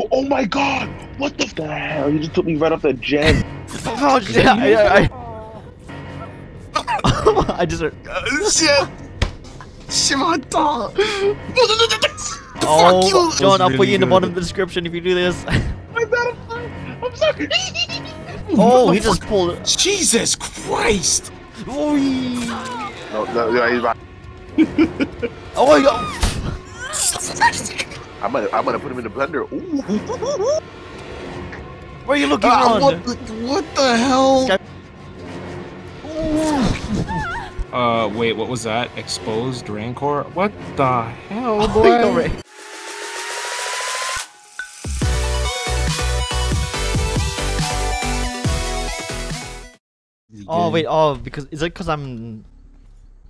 Oh, oh my god! What the, the hell? You just took me right off the gen. Oh shit! I, I, I, I just heard. shit! Shimata! Oh, you! John, I'll That was put you in the really bottom of the description if you do this. I'm sorry. oh, he just pulled. It. Jesus Christ! Oh, No, no, no, he's back. oh my god! I'm gonna, I'm gonna put him in the blender. Ooh. Where are you looking, Ah, Ron? what, the, what the hell? Sky- Uh, wait, what was that? Exposed Rancor? What the hell, Oh, boy? my God, Oh wait, oh because is it because I'm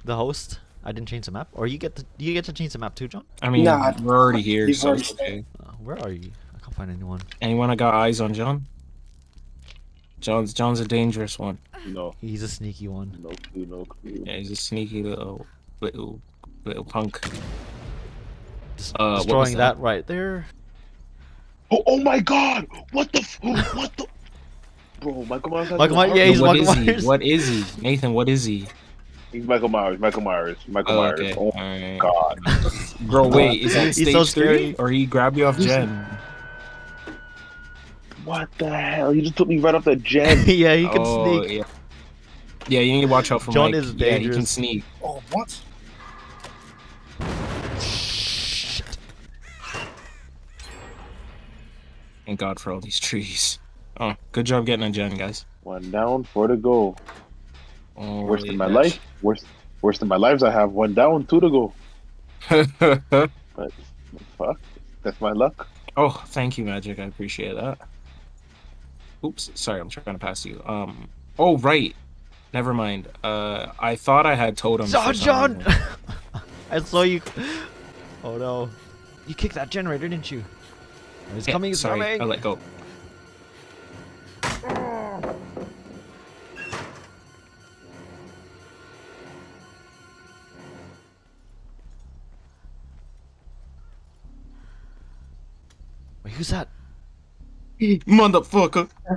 the host? I didn't change the map, or you get to you get to change the map too, John? I mean, Nah, we're already here, so already it's okay. Uh, where are you? I can't find anyone. Anyone I got eyes on John? John's John's a dangerous one. No, He's a sneaky one. no clue, no clue. Yeah, he's a sneaky little little little punk. Just Uh, destroying that? that? right there. Oh, oh my god! What the? F- what the? Bro, Michael Myers. has Michael no Myers- yeah, heart. he's what Michael is Myers. he? What is he? Nathan, what is he? He's Michael Myers. Michael Myers. Michael Oh, Myers. okay. Oh Alright. god. Bro, uh, wait, is that He's stage so three? Or he grabbed you off gen? What the hell? You just took me right off the gen. yeah, he can oh, sneak. Yeah. yeah, you need to watch out for John Mike. is Yeah, he can sneak. Oh, what? Shit. Thank God for all these trees. Oh, good job getting a gen, guys. One down, four to go. Oh, Worst in my life. Worst, worst in my lives. I have one down, two to go. But fuck, that's my luck. oh, thank you, Magic. I appreciate that. Oops, sorry, I'm trying to pass you. Um. Oh, right. Never mind. Uh, I thought I had totems. John, for John! I saw you. Oh no. You kicked that generator, didn't you? He's Yeah, coming, he's sorry, coming! I let go. Who's that? Motherfucker.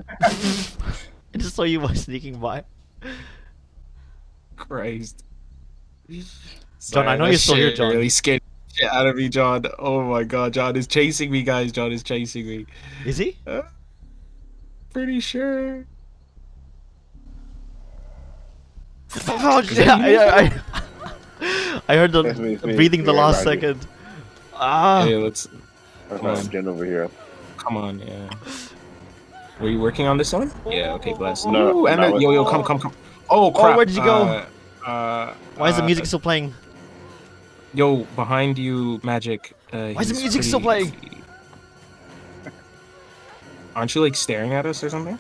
I just saw you while sneaking by. Christ. John, I know you're still here, John. Really scared the shit out of me, John. Oh my god, John is chasing me, guys. John is chasing me. Is he? Pretty sure. Oh shit! I, I, I, I heard the It's me, it's me. breathing the last second. Ah! Hey, let's That's Come my on. gen over here. come on, yeah. Were you working on this one? Yeah. Okay, bless. No, Ooh, Emma, no, yo, yo, come, come, come. Oh crap! where did you go? Uh, uh, Why is the uh, music still playing? Yo, behind you, Magic. Uh, Why is the he's music still playing? Aren't you like staring at us or something?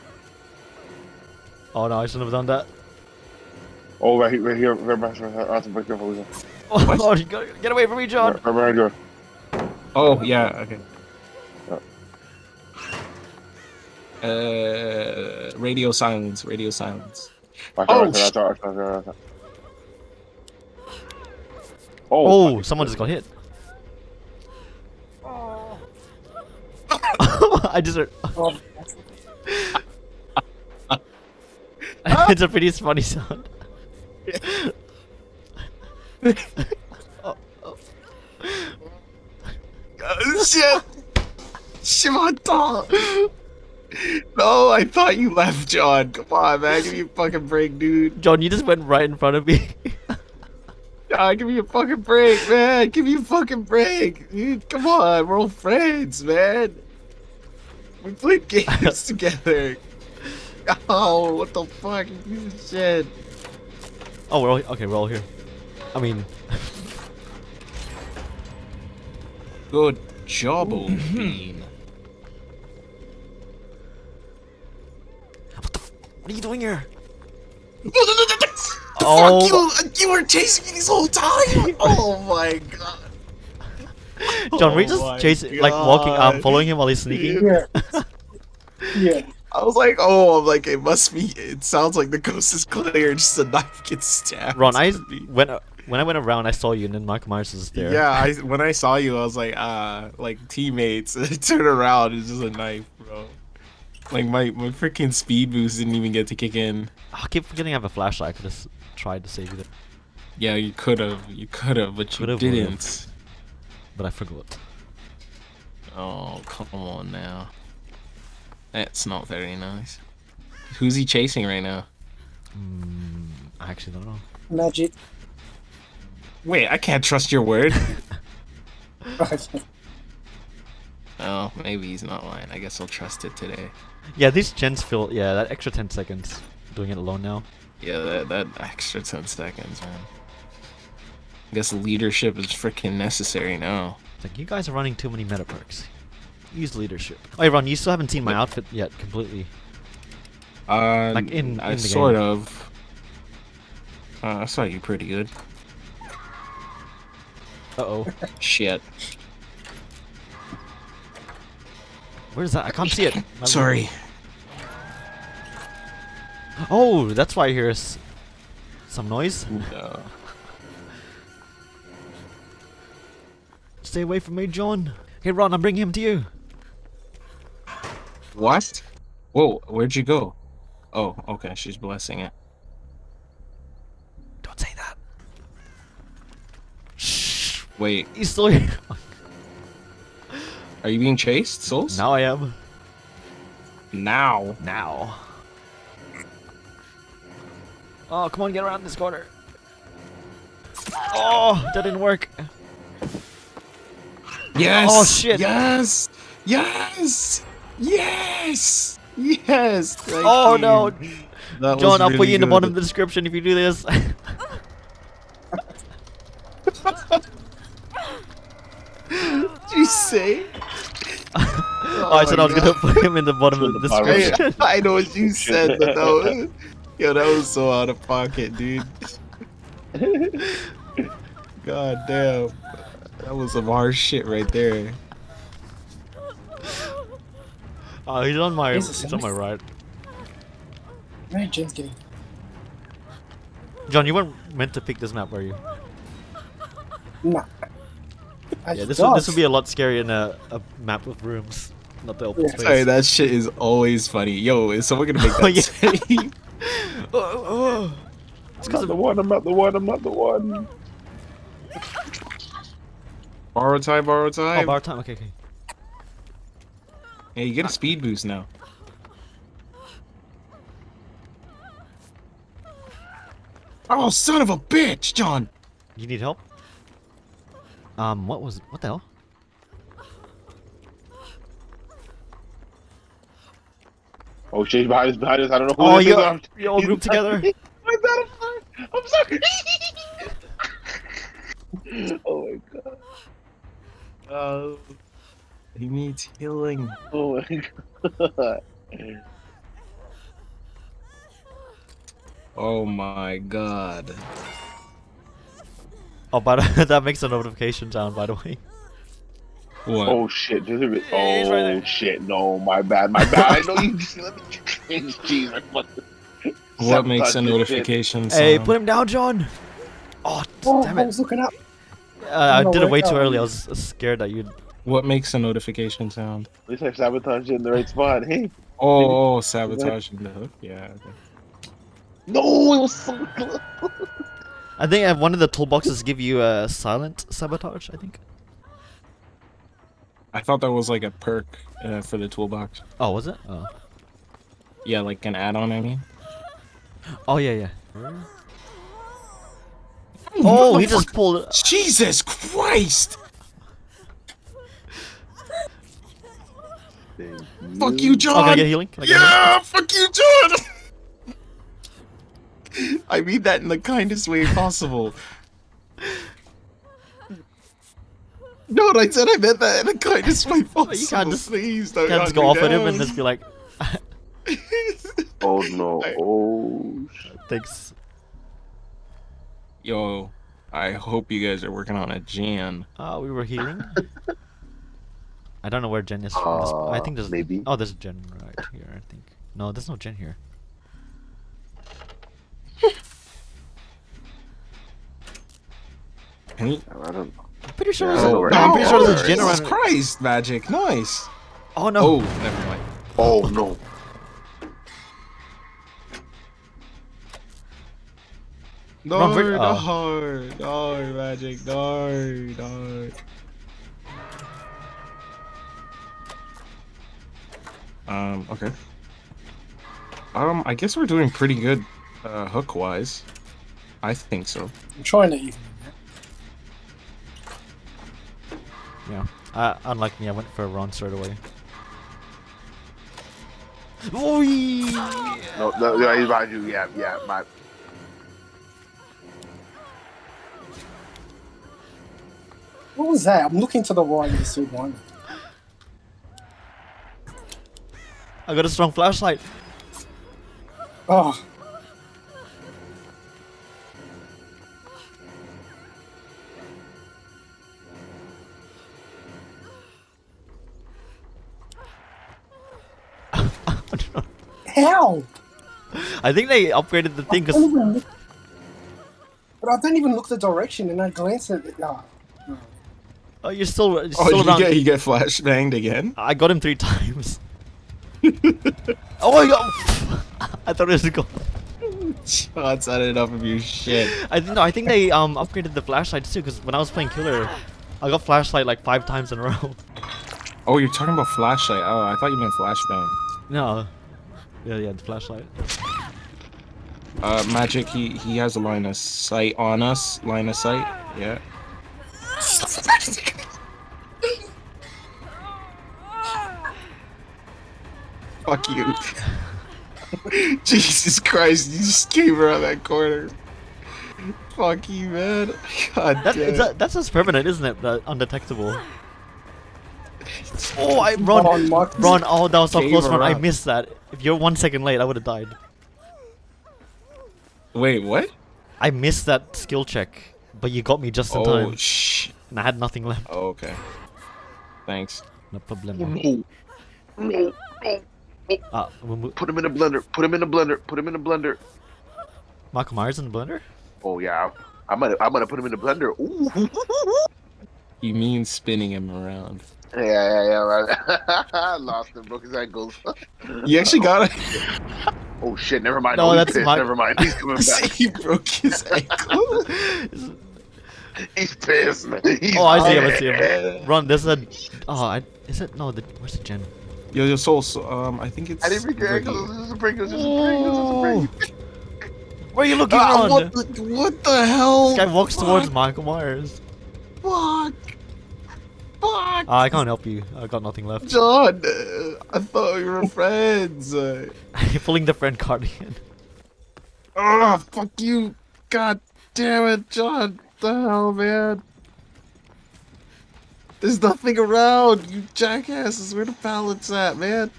Oh no, I shouldn't have done that. Oh, right here, right here, right behind, right behind, right behind, right behind, Oh, What? Lord, get away from me, John! right behind your. Oh yeah, okay. Oh. Uh, radio silence, radio silence. Oh, out. Oh, Oh, someone just got hit. I just heard. Oh, it's a pretty funny sound. oh, oh. Uh, shit! Shimata! No, I thought you left, John. Come on, man. Give me a fucking break, dude. John, you just went right in front of me. John, give me a fucking break, man. Give me a fucking break. Dude, come on. We're all friends, man. We played games together. Oh, what the fuck? You shit. oh, we're all okay. We're all here. I mean, Good job, old bean. what are you doing here? Oh, Oh. fuck you! You were chasing me this whole time. Oh my god. John, we Oh just my chasing, like walking, um, God. following him while he's sneaking. yeah. yeah. I was like, oh, I'm like, it must be. It sounds like the coast is clear. Just a knife gets stabbed. Ron, I to went when I went around, I saw you, and then Michael Myers was there. Yeah, I when I saw you, I was like, uh, like teammates. And I turned around, it's just a knife, bro. Like my my freaking speed boost didn't even get to kick in. I keep forgetting I have a flashlight. I could have tried to save you, there, Yeah, you could have, you could have, but you Could've, would've. didn't. but I forgot. Oh, come on now. That's not very nice. Who's he chasing right now? Mm, I actually don't know. Magic. Wait, I can't trust your word. oh, maybe he's not lying. I guess I'll trust it today. Yeah, these gens feel. Yeah, that extra 10 seconds doing it alone now. Yeah, that, that extra 10 seconds, man. I guess leadership is freaking necessary now. It's like, you guys are running too many meta perks. Use leadership. Oh, hey, Ron, you still haven't seen my outfit yet completely. Uh, Like in- I in the sort game. of. Uh, I saw you pretty good. Uh oh. Shit. Where's that? I can't see it. My- Sorry. Oh, that's why I hear s- some noise. Uh, Stay away from me, John. Hey, Ron, I'm bringing him to you. what? Whoa, where'd you go? Oh, okay, she's blessing it. Don't say that. Shh. Wait, He's still here. are you being chased, Sols? now I am. Now. Now. Oh, come on, get around this corner. Oh, that didn't work. Yes! Oh, shit. Yes! Yes! Yes! Yes! Thank Oh, you. no. That John, I'll put really you in the bottom of the description if you do this. Did you say? oh, Oh, I said I was oh, gonna put him in the bottom of the Put. I, description. I know what you said, but that was, yo, that was so out of pocket, dude. God damn, that was some harsh shit right there. Oh, he's on my, Jesus, he's on my right. Right, gen's getting. John, you weren't meant to pick this map, were you? Nah. I Yeah, this thought. would this would be a lot scarier in a, a map of rooms, not the open Yeah. space. Sorry, that shit is always funny. Yo, is someone gonna make that? Oh, yeah. save? oh, oh. It's I'm 'cause not of- the one. I'm not the one. I'm not the one. borrow time, borrow oh, time. bar time. Okay, okay. hey, you get a speed boost now. Oh, son of a bitch, John. You need help? Um, what was what the hell? Oh shit! Behind us! Behind us! I don't know who Oh, you is. You all he's grouped behind together. me. I'm sorry. I'm sorry. oh my god. Oh, he needs healing. Oh my god. Oh my god. Oh, but that makes a notification sound, by the way. What? Oh shit! This is it. Yeah, he's right Oh shit! No, my bad. My bad. I know you. Let me. Jeez, I fucking. what makes a sabotage this notification Hey, sound? put him down, John. Oh, Oh, damn I was looking up. Uh, I did it way wait, too early. I was uh, scared that you'd. What makes a notification sound? At least I sabotaged it in the right spot. Hey. Oh, oh sabotaging the hook. Yeah. No, it was so close. I think uh, one of the toolboxes give you a silent sabotage. I think. I thought that was like a perk uh, for the toolbox. Oh, was it? Oh. Yeah, like an add-on. I mean. Oh yeah, yeah. Oh, he just pulled. it. Jesus Christ! Fuck you, John! Oh, I get healing? I get yeah, fuck you, John. I mean that in the kindest way possible. No, I said I meant that in the kindest way possible. You can't just- please don't Can't just go off me at him and just be like, Oh no! Oh thanks. Yo, I hope you guys are working on a gen. Oh, we were healing. I don't know where gen is from. This, I Uh, think there's maybe. Oh, there's a gen right here. I think. No, there's no gen here. Can? I don't know. I'm pretty sure. Yeah, there's a- I no. I'm pretty sure there's a Oh, gin Jesus. Christ, magic, nice. Oh no. Oh, never mind. Oh no. No, Wrong ver- no, no, magic, no, no. Um, okay. Um, I guess we're doing pretty good, uh, hook-wise. I think so. I'm trying to even. Yeah. Uh, unlike me, I went for a run straight away. Oy! No, no, no, he's behind you. Yeah, yeah, my. What was that? I'm looking to the right and still blind. I got a strong flashlight. Oh, I think they upgraded the thing because But I don't even look the direction, and I glance at it. Ah, no. oh, you're still, you're Oh, still you around. get you get flash banged again? I got him three times. oh my god! I thought it was a goal. Shots at it off of you shit. I think no, I think they um upgraded the flashlight too. Because when I was playing killer, I got flashlight like five times in a row. Oh, you're talking about flashlight. Oh, I thought you meant flashbang. No. Yeah, yeah, the flashlight. Uh, magic. He he has a line of sight on us. Line of sight. Yeah. Fuck you. Jesus Christ, you just came around that corner. Fuck you, man. God That, damn. is that, that's just permanent, isn't it? The undetectable. Oh, I run, on, run! Oh, that was so close, run! I missed that. If you're one second late, I would have died. Wait, what? I missed that skill check, but you got me just in Oh, time, shh. and I had nothing left. Oh, okay. Thanks. No problem. No. No. No. Uh, Put him in a blender. Put him in a blender. Put him in a blender. Michael Myers in the blender? Oh yeah. I'm gonna I'm gonna put him in the blender. Ooh. You mean spinning him around. Yeah, yeah, yeah. Right. I Lost him. Broke his ankles. You actually got it. Oh shit. Never mind. No, oh, he's that's pissed. my- Never mind. He's coming back. he broke his ankle. He's pissed. Man. He's Oh, I see him. I see him. Run. There's a. Oh, I, is it? No. The, where's the gen? Yo, your soul. So, um, I think it's. I didn't break your right ankles. here. This is a break. This is a break. This is a break. Where are you looking on? what the what the hell? This guy walks towards Fuck, Michael Myers. Fuck. Fuck. Ah, I can't help you. I got nothing left. John, uh, I thought we were friends. Uh, You're pulling the friend card again. oh, fuck you. God damn it, John. The hell, man. There's nothing around, you jackasses. Where the pallets at, man?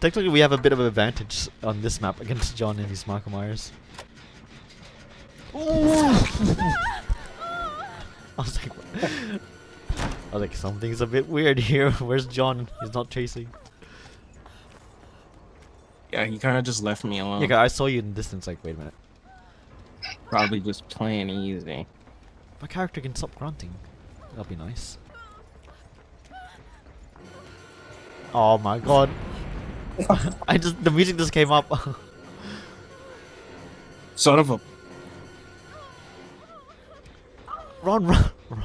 Technically, we have a bit of an advantage on this map against John and his Michael Myers. I was like, I was like, something's a bit weird here. Where's John? He's not chasing. Yeah, he kind of just left me alone. Yeah, I saw you in the distance. Like, wait a minute. Probably just playing easy. My character can stop grunting. That'll be nice. Oh my god. I just the music just came up. Son of a. run, run, run.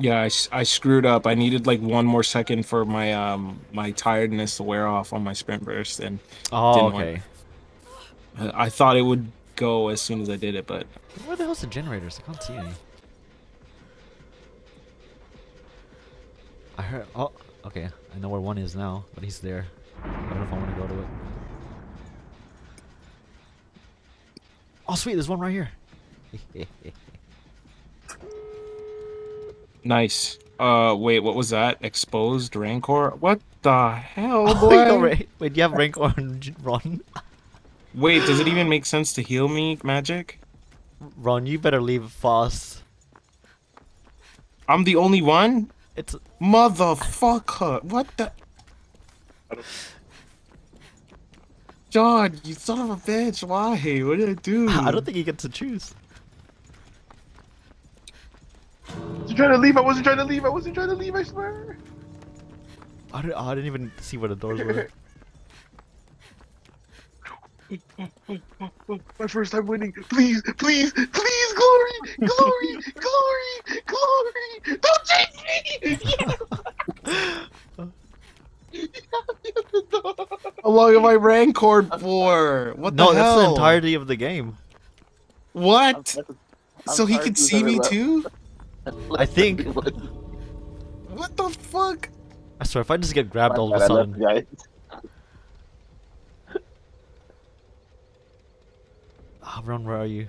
Yeah, I screwed up. I needed like one more second for my um my tiredness to wear off on my sprint burst, and Oh, okay. I, I thought it would go as soon as I did it, but Where the hell's the generators? I can't see any. I heard. Oh, okay. I know where one is now, but he's there. I don't know if I want to go to it. Oh, sweet. There's one right here. nice. Uh, wait, what was that? Exposed Rancor? What the hell, Oh, boy? wait. You have rank on Ron? Wait, does it even make sense to heal me, Magic? Ron, you better leave fast. I'm the only one? It's Motherfucker! What the? John, you son of a bitch! Why? What did I do? I don't think you get to choose. You trying to leave? I wasn't trying to leave. I wasn't trying to leave. I swear. I didn't, oh, I didn't even see where the doors were. My first time winning. Please, please, please, glory, glory, glory, glory. Don't chase me. How long have I Rancor for? What the no, that's the entirety of the game. What? I'm so he tired could see me everyone. too? I think. What the fuck? I swear, if I just get grabbed all of a My bad, I left, sudden. guys. Ah, Ron, where are you?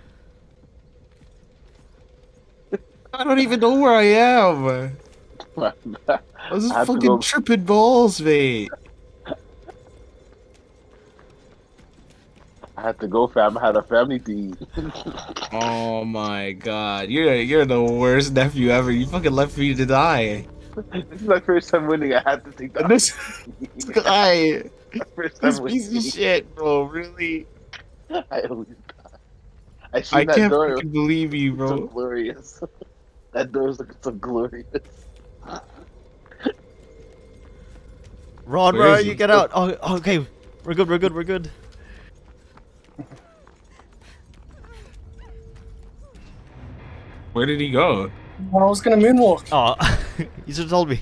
I don't even know where I am. My bad. I was just I have to fucking tripping balls, mate. I had to go, fam. I had a family to eat. Oh my god, you're you're the worst nephew ever. You fucking left me to die. this is my first time winning. I had to take the this guy, my first time this piece of shit, bro. Really, I always die. I I seen that can't door. It fucking believe you, was so glorious. that door was looking so glorious. Ron, Where where is are you? Get out! Oh, okay. We're good, we're good, we're good. Where did he go? I was gonna moonwalk. Oh, you should have told me.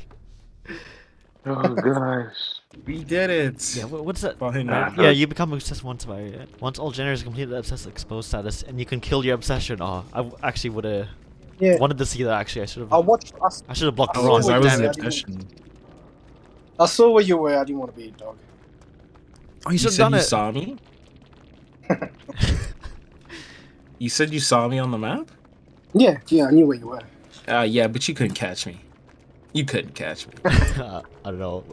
Oh gosh. We did it. Yeah, what's that? Fine, Nah. Yeah, you become obsessed once by it. Once all generators complete the obsessed exposed status, and you can kill your obsession. Oh, I w- actually would have Yeah. wanted to see that. Actually, I should have. I have. watched. I, s- I should have blocked I Ron. Because I was Damn an obsession. I saw where you were. I didn't want to be a dog. Oh, you You should have said done you it. saw me. You said you saw me on the map. Yeah, yeah, I knew where you were. Uh, yeah, but you couldn't catch me. You couldn't catch me. I don't know.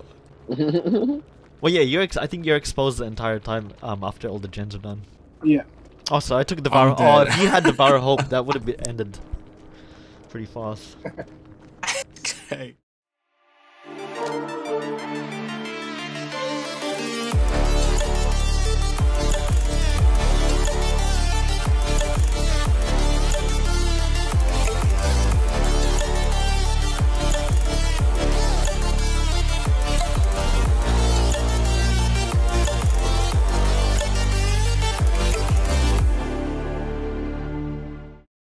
Well, yeah, you're. Ex- I think you're exposed the entire time. Um, after all the gens are done. Yeah. Also, I took I'm Devour. Oh, if you had Devour Hope, that would have been ended pretty fast. Okay.